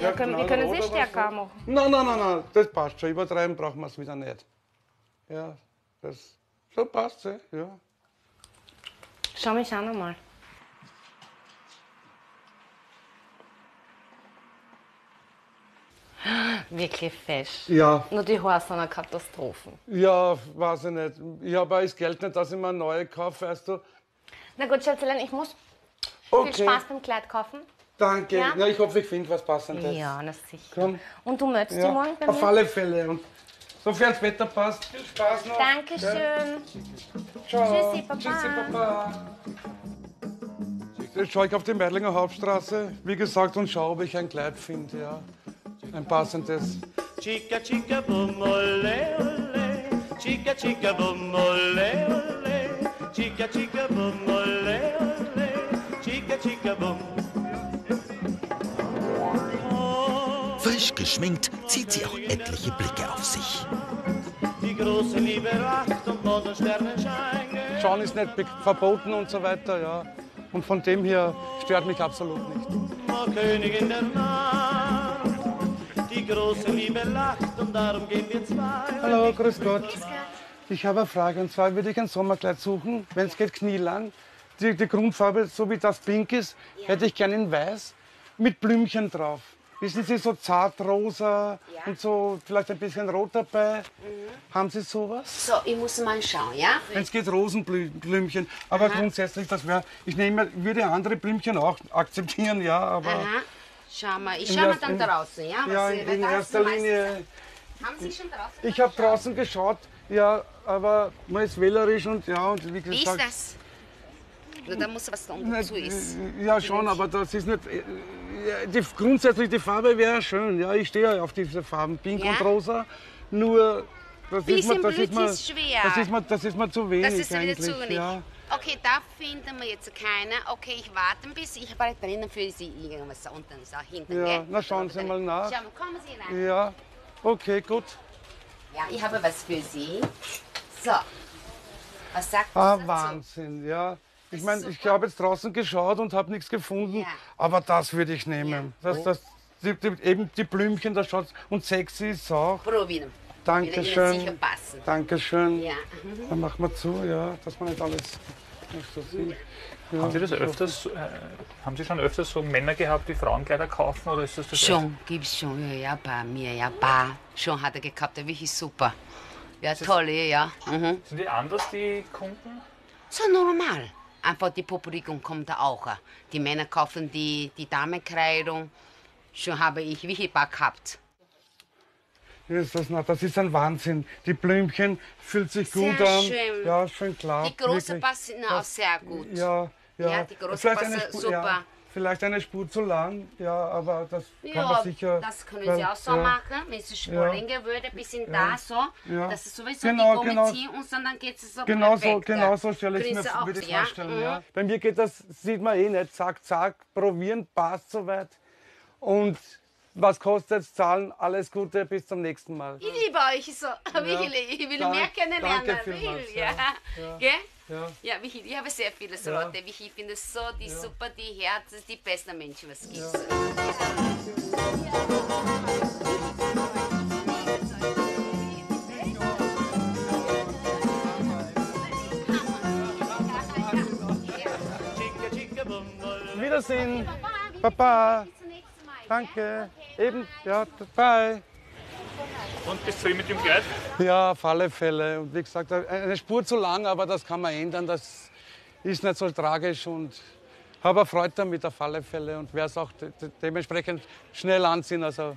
Wir können, wir knallrot können sie oder stärker machen. Nein, nein, nein, nein, das passt schon. Übertreiben brauchen wir es wieder nicht. Ja, das, so passt es, ja. Schau mich an einmal. Wirklich fesch. Ja, Nur die Haare sind eine Katastrophe. ja, weiß ich nicht. Ich habe auch das Geld nicht, dass ich mir eine neue kaufe, weißt du. Na gut, Schätzelein, ich muss Okay, viel Spaß beim Kleid kaufen. Danke. Ja? Na, ich hoffe, ich finde was Passendes. Ja, na sicher. Komm. Und du möchtest Ja, die morgen bei auf mir? alle Fälle. Und sofern das Wetter passt, viel Spaß noch. Dankeschön. Ciao. Tschüssi, Papa. Tschüssi, Papa. Jetzt schaue ich auf die Merlinger Hauptstraße, wie gesagt, und schaue, ob ich ein Kleid finde, ja. Ein passendes. Chica chica boom ole ole Chica chica boom ole ole Chica chica boom ole ole Chica chica boom Frisch geschminkt zieht sie auch etliche Blicke auf sich. Die große Liebe lacht und Morgensterne scheinen Schauen ist nicht verboten und so weiter, ja. Und von dem her stört mich absolut nicht. Oh, Königin der Nacht Die große Liebe lacht und darum gehen wir zwei Hallo, grüß Gott. Ich habe eine Frage und zwar würde ich ein Sommerkleid suchen, wenn es geht knielang. Die, die Grundfarbe, so wie das pink ist, hätte ich gerne in weiß mit Blümchen drauf. Wissen Sie, so zartrosa und so vielleicht ein bisschen rot dabei. Haben Sie sowas? So, ich muss mal schauen, ja? Wenn es geht, Rosenblümchen. Aber grundsätzlich, das wäre, ich nehme, würde andere Blümchen auch akzeptieren, ja, aber Aha. Schau mal, ich schau mal dann in- draußen, ja? Was ja, in, in erster Linie. Haben Sie schon draußen? Ich habe draußen geschaut, ja, aber man ist wählerisch und ja, und wie Wie ist gesagt. das? Da muss was da zu ist. äh, Ja, schon, aber das ist nicht. äh, ja, Die, grundsätzlich die Farbe wäre schön. Ja, ich stehe ja auf diese Farben, pink Ja? und rosa. Nur, das ist mir, das ist mir, ist schwer. Das ist mir, das ist mir zu wenig Das ist wieder eigentlich. zu wenig. Ja. Okay, da finden wir jetzt keine. Okay, ich warte ein bisschen. Ich habe drinnen für Sie irgendwas da unten, so hinten, Ja, gell? na, schauen Sie mal nach. Schau mal, kommen Sie rein. ja, okay, gut. Ja, ich habe was für Sie. So. Was sagt Ah? Wahnsinn, ja. Ich meine, ich habe jetzt draußen geschaut und habe nichts gefunden, Ja. aber das würde ich nehmen. Das, das, die, die, eben die Blümchen, das schaut und sexy ist es auch. Probieren. Dankeschön. Dankeschön. Ja. Dann machen wir zu, ja, dass man nicht alles nicht so sieht. Ja, Haben Sie das öfters, äh, haben Sie schon öfters so Männer gehabt, die Frauenkleider kaufen oder ist das das Schon, gibt's schon, ja, ja, bei mir, ja, paar. Schon hat er gehabt, der wirklich super. Ja, toll, ja, ja. Mhm. Sind die anders, die Kunden? So normal. Einfach die Publikum kommt da auch. Die Männer kaufen die, die Damenkleidung. Schon habe ich paar gehabt. Ist das, na, das ist ein Wahnsinn. Die Blümchen fühlt sich Sehr gut an. schön. Ja, schön klar. Die große wirklich. passen auch sehr gut. Ja, ja. Ja, die große vielleicht passen super. Ja, vielleicht eine Spur zu lang, ja, aber das kann Ja, man sicher. das können Sie auch so ja. machen. Wenn es Spurlinge würde, bisschen da so, Ja. dass es sowieso Genau, die genau. Gummi ziehen und dann geht es so Genau so, perfekt. genau so stelle ich mir ich ja? vorstellen. Mhm. Ja. Bei mir geht das, sieht man eh nicht, zack, zack, probieren, passt soweit. Und was kostet zahlen? Alles Gute, bis zum nächsten Mal. Ich liebe euch so. Wirklich. Ich will Dank- mehr kennenlernen. danke vielmals, Will, ja. ja. Ja. Ja. Ja, ich habe sehr viele so Ja. Leute. Wirklich, Ich finde es so, die super, die Herzen, die besten Menschen, was es gibt. Ole Wiedersehen. Baba. Danke. Eben, ja, bye. Und bist du zufrieden mit dem Kleid? Ja, auf alle Fälle. Und wie gesagt, eine Spur zu lang, aber das kann man ändern. Das ist nicht so tragisch und habe Freude damit auf alle Fälle und werde es auch de de dementsprechend schnell anziehen. Also